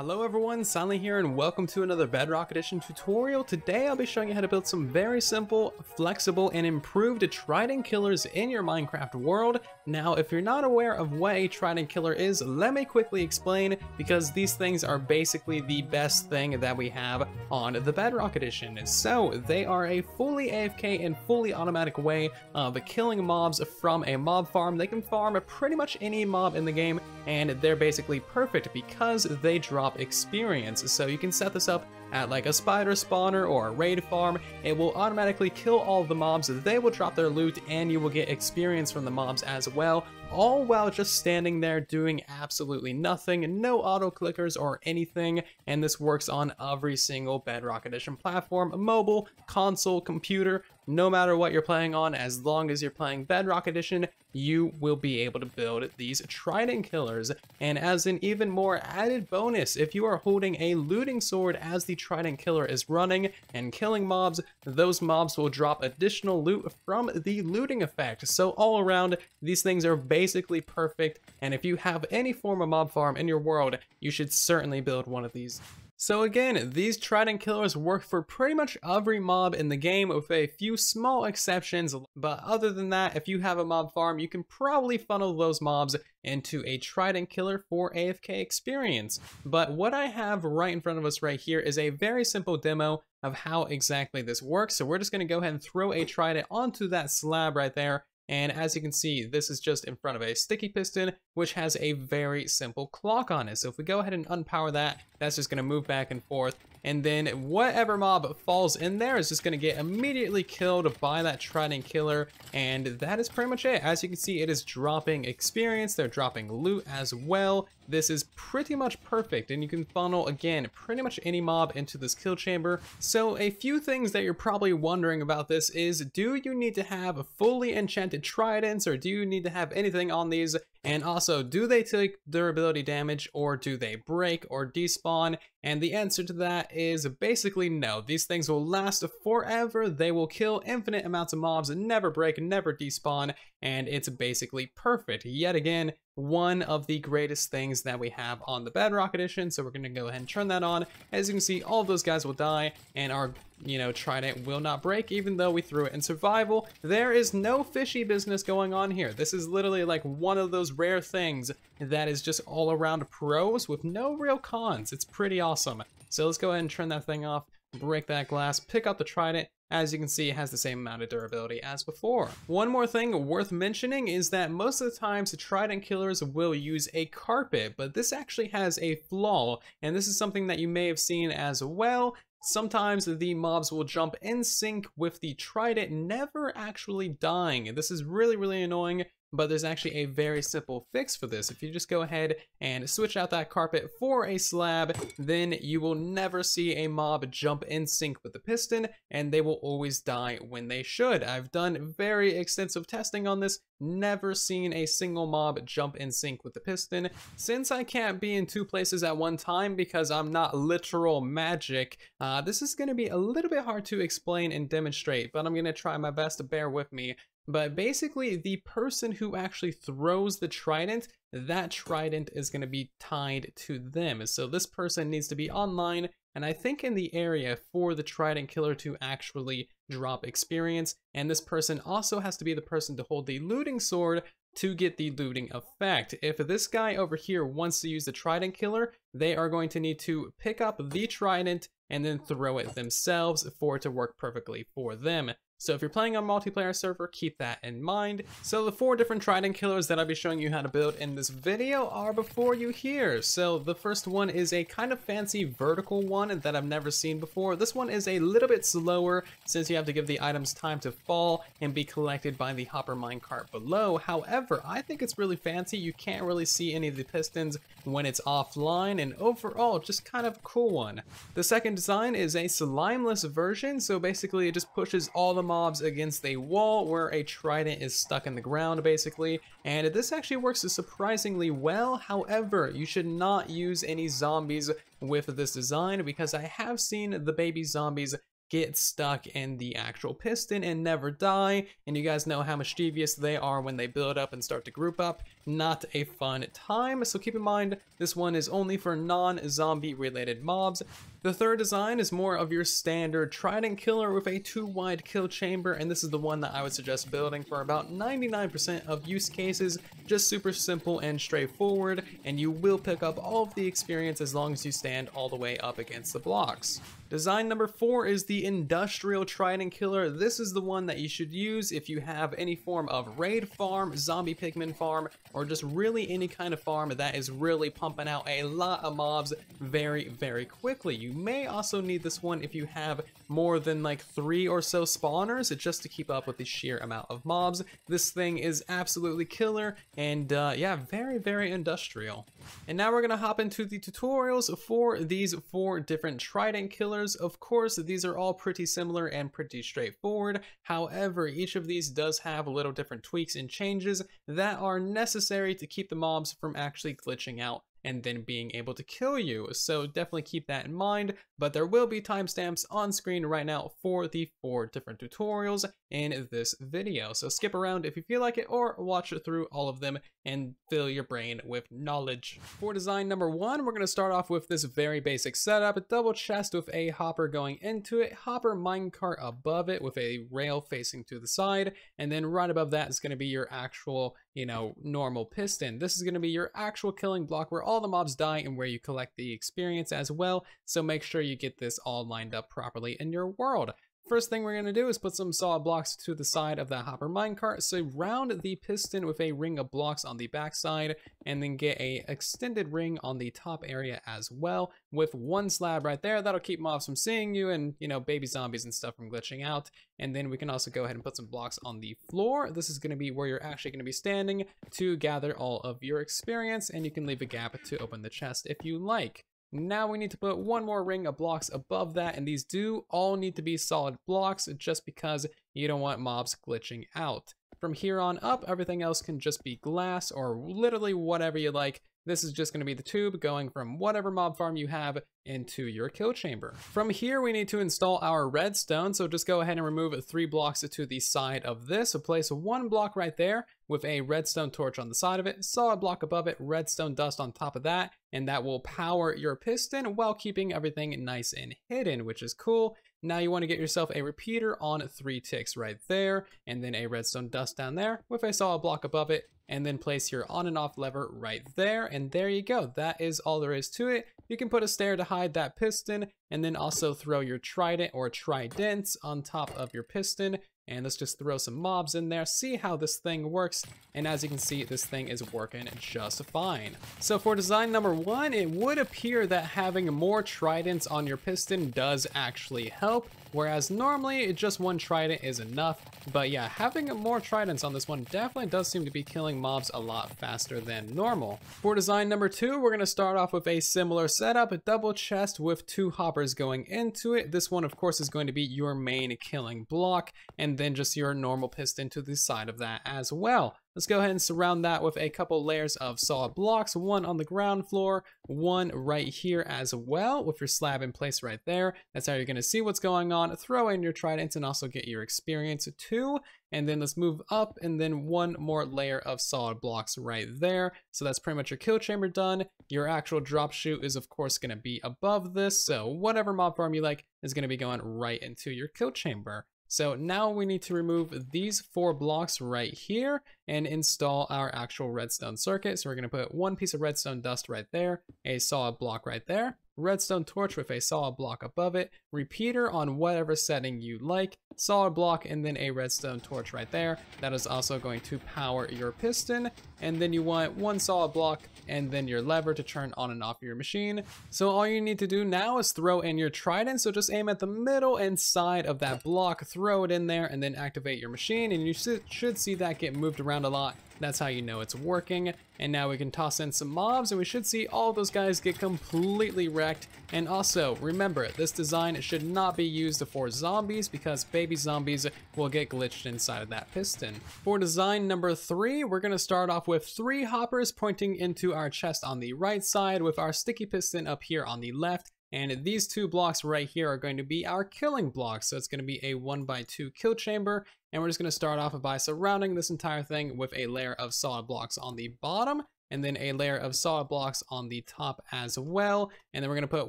Hello everyone, Silently here and welcome to another Bedrock Edition tutorial. Today I'll be showing you how to build some very simple, flexible, and improved Trident killers in your Minecraft world. Now if you're not aware of what a Trident killer is, let me quickly explain because these things are basically the best thing that we have on the Bedrock Edition. So they are a fully AFK and fully automatic way of killing mobs from a mob farm. They can farm pretty much any mob in the game and they're basically perfect because they drop experience. So you can set this up at like a spider spawner or a raid farm. It will automatically kill all the mobs, they will drop their loot, and you will get experience from the mobs as well, all while just standing there doing absolutely nothing, no auto clickers or anything, and this works on every single Bedrock Edition platform, mobile, console, computer, no matter what you're playing on, as long as you're playing Bedrock Edition, you will be able to build these Trident Killers. And as an even more added bonus, if you are holding a looting sword as the Trident Killer is running and killing mobs, those mobs will drop additional loot from the looting effect. So all around, these things are basically perfect, and if you have any form of mob farm in your world, you should certainly build one of these. So again, these Trident Killers work for pretty much every mob in the game with a few small exceptions, but other than that, if you have a mob farm, you can probably funnel those mobs into a Trident Killer for AFK experience. But what I have right in front of us right here is a very simple demo of how exactly this works. So we're just gonna go ahead and throw a Trident onto that slab right there and as you can see, this is just in front of a sticky piston, which has a very simple clock on it. So if we go ahead and unpower that, that's just gonna move back and forth. And then whatever mob falls in there is just gonna get immediately killed by that Trident Killer. And that is pretty much it. As you can see, it is dropping experience. They're dropping loot as well. This is pretty much perfect and you can funnel, again, pretty much any mob into this kill chamber. So a few things that you're probably wondering about this is, do you need to have a fully enchanted tridents or do you need to have anything on these? And also, do they take durability damage or do they break or despawn? And the answer to that is basically no. These things will last forever. They will kill infinite amounts of mobs, and never break, never despawn, and it's basically perfect. Yet again, one of the greatest things that we have on the Bedrock Edition. So we're going to go ahead and turn that on. As you can see, all those guys will die and our, you know, Trident will not break even though we threw it in survival. There is no fishy business going on here. This is literally like one of those rare things that is just all around pros with no real cons. It's pretty awesome. So let's go ahead and turn that thing off, break that glass, pick up the Trident, as you can see, it has the same amount of durability as before. One more thing worth mentioning is that most of the times Trident killers will use a carpet, but this actually has a flaw, and this is something that you may have seen as well. Sometimes the mobs will jump in sync with the trident never actually dying. This is really, really annoying but there's actually a very simple fix for this. If you just go ahead and switch out that carpet for a slab, then you will never see a mob jump in sync with the piston, and they will always die when they should. I've done very extensive testing on this, never seen a single mob jump in sync with the piston. Since I can't be in two places at one time because I'm not literal magic, uh, this is going to be a little bit hard to explain and demonstrate, but I'm going to try my best to bear with me. But basically, the person who actually throws the trident, that trident is going to be tied to them. So this person needs to be online, and I think in the area for the trident killer to actually drop experience. And this person also has to be the person to hold the looting sword to get the looting effect. If this guy over here wants to use the trident killer, they are going to need to pick up the trident and then throw it themselves for it to work perfectly for them. So if you're playing on multiplayer server, keep that in mind. So the four different Trident killers that I'll be showing you how to build in this video are before you here. So the first one is a kind of fancy vertical one that I've never seen before. This one is a little bit slower since you have to give the items time to fall and be collected by the hopper minecart below. However, I think it's really fancy. You can't really see any of the pistons when it's offline and overall just kind of cool one. The second design is a slimeless version. So basically it just pushes all the mobs against a wall where a trident is stuck in the ground basically and this actually works surprisingly well however you should not use any zombies with this design because I have seen the baby zombies get stuck in the actual piston and never die. And you guys know how mischievous they are when they build up and start to group up. Not a fun time. So keep in mind, this one is only for non-zombie related mobs. The third design is more of your standard Trident killer with a two wide kill chamber, and this is the one that I would suggest building for about 99% of use cases, just super simple and straightforward, and you will pick up all of the experience as long as you stand all the way up against the blocks. Design number four is the Industrial Trident Killer. This is the one that you should use if you have any form of raid farm, zombie pigman farm, or just really any kind of farm that is really pumping out a lot of mobs very, very quickly. You may also need this one if you have more than like three or so spawners just to keep up with the sheer amount of mobs. This thing is absolutely killer and uh, yeah, very, very industrial. And now we're gonna hop into the tutorials for these four different Trident Killers. Of course, these are all pretty similar and pretty straightforward. However, each of these does have a little different tweaks and changes that are necessary to keep the mobs from actually glitching out and then being able to kill you. So definitely keep that in mind, but there will be timestamps on screen right now for the four different tutorials in this video. So skip around if you feel like it or watch it through all of them and fill your brain with knowledge. For design number one, we're gonna start off with this very basic setup, a double chest with a hopper going into it, hopper minecart above it with a rail facing to the side, and then right above that is gonna be your actual, you know, normal piston. This is gonna be your actual killing block where all the mobs die and where you collect the experience as well, so make sure you get this all lined up properly in your world. First thing we're going to do is put some solid blocks to the side of that hopper minecart, surround the piston with a ring of blocks on the backside, and then get a extended ring on the top area as well, with one slab right there. That'll keep mobs from seeing you and, you know, baby zombies and stuff from glitching out. And then we can also go ahead and put some blocks on the floor. This is going to be where you're actually going to be standing to gather all of your experience, and you can leave a gap to open the chest if you like. Now we need to put one more ring of blocks above that, and these do all need to be solid blocks just because you don't want mobs glitching out. From here on up, everything else can just be glass or literally whatever you like. This is just going to be the tube going from whatever mob farm you have into your kill chamber. From here, we need to install our redstone. So just go ahead and remove three blocks to the side of this. So place one block right there with a redstone torch on the side of it, solid block above it, redstone dust on top of that, and that will power your piston while keeping everything nice and hidden, which is cool. Now you want to get yourself a repeater on three ticks right there, and then a redstone dust down there with a solid block above it, and then place your on and off lever right there, and there you go. That is all there is to it. You can put a stair to hide that piston, and then also throw your trident or tridents on top of your piston, and let's just throw some mobs in there, see how this thing works. And as you can see, this thing is working just fine. So for design number one, it would appear that having more tridents on your piston does actually help. Whereas normally just one trident is enough. But yeah, having more tridents on this one definitely does seem to be killing mobs a lot faster than normal. For design number two, we're gonna start off with a similar setup, a double chest with two hoppers going into it. This one of course is going to be your main killing block and then just your normal piston to the side of that as well. Let's go ahead and surround that with a couple layers of solid blocks, one on the ground floor, one right here as well with your slab in place right there. That's how you're gonna see what's going on. Throw in your tridents and also get your experience too. And then let's move up and then one more layer of solid blocks right there. So that's pretty much your kill chamber done. Your actual drop chute is of course gonna be above this. So whatever mob farm you like is gonna be going right into your kill chamber. So now we need to remove these four blocks right here and install our actual redstone circuit. So we're gonna put one piece of redstone dust right there, a solid block right there, redstone torch with a solid block above it, repeater on whatever setting you like, solid block, and then a redstone torch right there. That is also going to power your piston. And then you want one solid block and then your lever to turn on and off your machine. So all you need to do now is throw in your trident. So just aim at the middle and side of that block, throw it in there, and then activate your machine. And you should see that get moved around a lot that's how you know it's working. And now we can toss in some mobs and we should see all those guys get completely wrecked. And also, remember, this design should not be used for zombies because baby zombies will get glitched inside of that piston. For design number three, we're gonna start off with three hoppers pointing into our chest on the right side with our sticky piston up here on the left And these two blocks right here are going to be our killing blocks. So it's going to be a one by two kill chamber. And we're just going to start off by surrounding this entire thing with a layer of solid blocks on the bottom and then a layer of solid blocks on the top as well. And then we're gonna put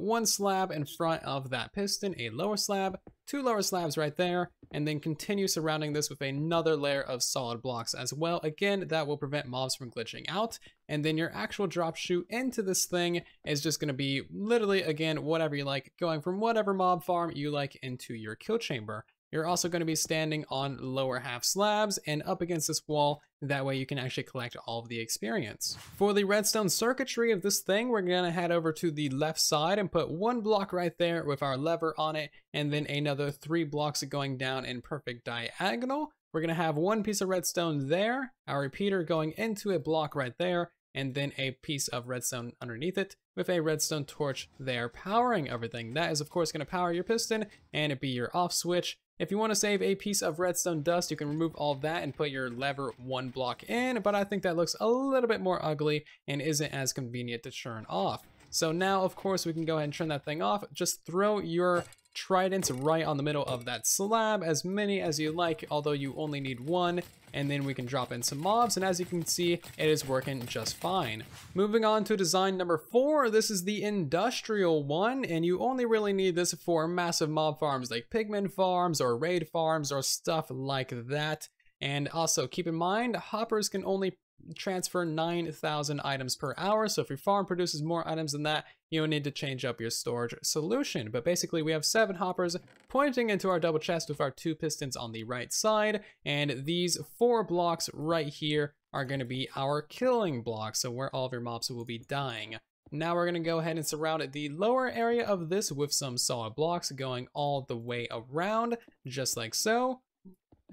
one slab in front of that piston, a lower slab, two lower slabs right there, and then continue surrounding this with another layer of solid blocks as well. Again, that will prevent mobs from glitching out. And then your actual drop chute into this thing is just gonna be literally, again, whatever you like, going from whatever mob farm you like into your kill chamber. You're also going to be standing on lower half slabs and up against this wall. That way you can actually collect all of the experience. For the redstone circuitry of this thing, we're going to head over to the left side and put one block right there with our lever on it, and then another three blocks going down in perfect diagonal. We're going to have one piece of redstone there, our repeater going into a block right there, and then a piece of redstone underneath it with a redstone torch there powering everything. That is of course going to power your piston and it be your off switch. If you want to save a piece of redstone dust, you can remove all that and put your lever one block in, but I think that looks a little bit more ugly and isn't as convenient to turn off. So now, of course, we can go ahead and turn that thing off. Just throw your tridents right on the middle of that slab, as many as you like, although you only need one, and then we can drop in some mobs, and as you can see, it is working just fine. Moving on to design number four, this is the industrial one, and you only really need this for massive mob farms like pigman farms or raid farms or stuff like that. And also keep in mind, hoppers can only transfer 9,000 items per hour. So if your farm produces more items than that, you'll need to change up your storage solution. But basically we have seven hoppers pointing into our double chest with our two pistons on the right side. And these four blocks right here are gonna be our killing blocks. So where all of your mobs will be dying. Now we're gonna go ahead and surround the lower area of this with some solid blocks going all the way around, just like so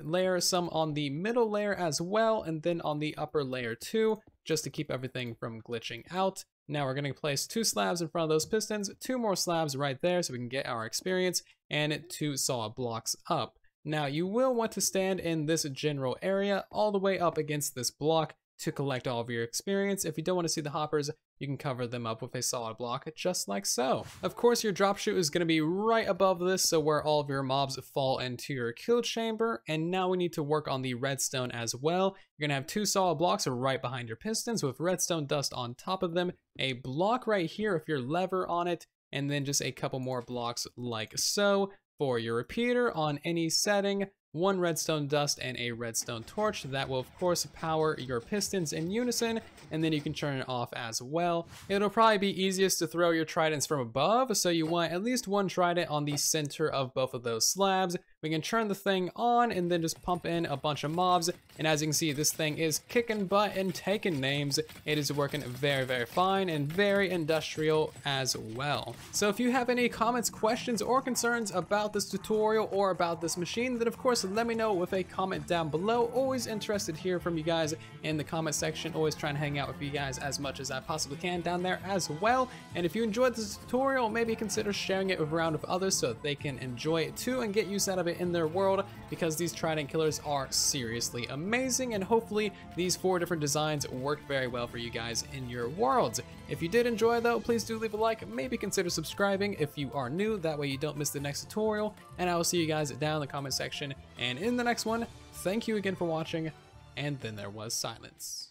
layer some on the middle layer as well, and then on the upper layer too, just to keep everything from glitching out. Now we're gonna place two slabs in front of those pistons, two more slabs right there so we can get our experience, and two solid blocks up. Now you will want to stand in this general area all the way up against this block to collect all of your experience. If you don't want to see the hoppers, you can cover them up with a solid block just like so. Of course, your drop chute is going to be right above this, so where all of your mobs fall into your kill chamber. And now we need to work on the redstone as well. You're going to have two solid blocks right behind your pistons with redstone dust on top of them, a block right here if your lever on it, and then just a couple more blocks like so. For your repeater on any setting, one redstone dust and a redstone torch that will of course power your pistons in unison and then you can turn it off as well. It'll probably be easiest to throw your tridents from above so you want at least one trident on the center of both of those slabs we can turn the thing on and then just pump in a bunch of mobs. And as you can see, this thing is kicking butt and taking names. It is working very, very fine and very industrial as well. So if you have any comments, questions, or concerns about this tutorial or about this machine, then of course let me know with a comment down below. Always interested to hear from you guys in the comment section. Always trying to hang out with you guys as much as I possibly can down there as well. And if you enjoyed this tutorial, maybe consider sharing it with around with others so they can enjoy it too and get use out of in their world because these Trident Killers are seriously amazing and hopefully these four different designs work very well for you guys in your worlds. If you did enjoy though, please do leave a like, maybe consider subscribing if you are new, that way you don't miss the next tutorial, and I will see you guys down in the comment section, and in the next one, thank you again for watching, and then there was silence.